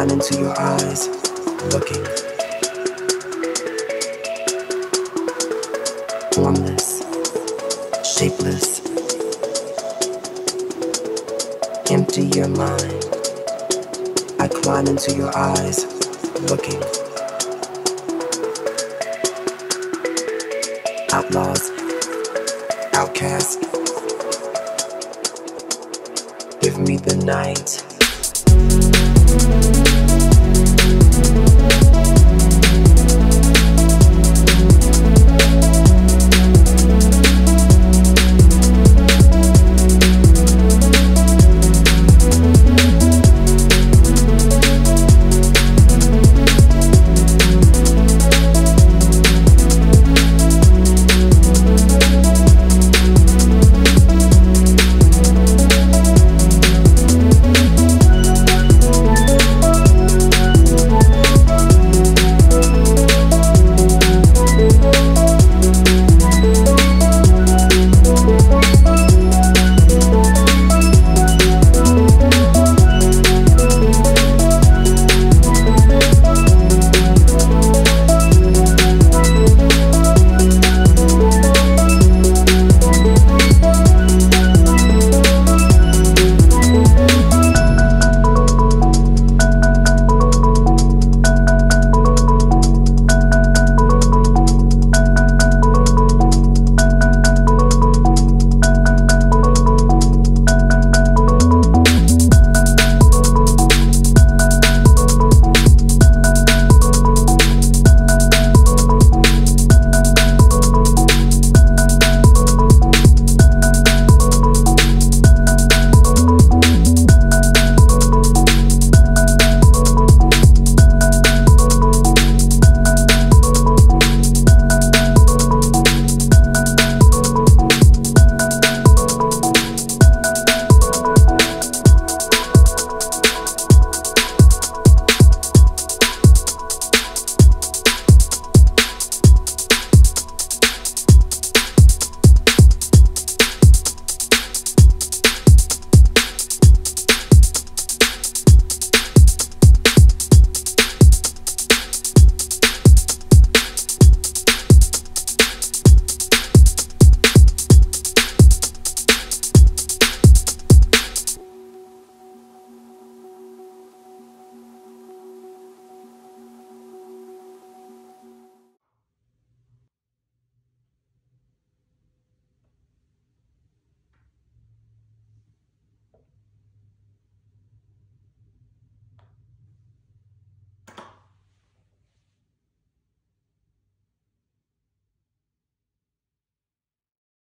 into your eyes, looking. Formless, shapeless. Empty your mind. I climb into your eyes, looking. Outlaws, outcasts. Give me the night. Thank you.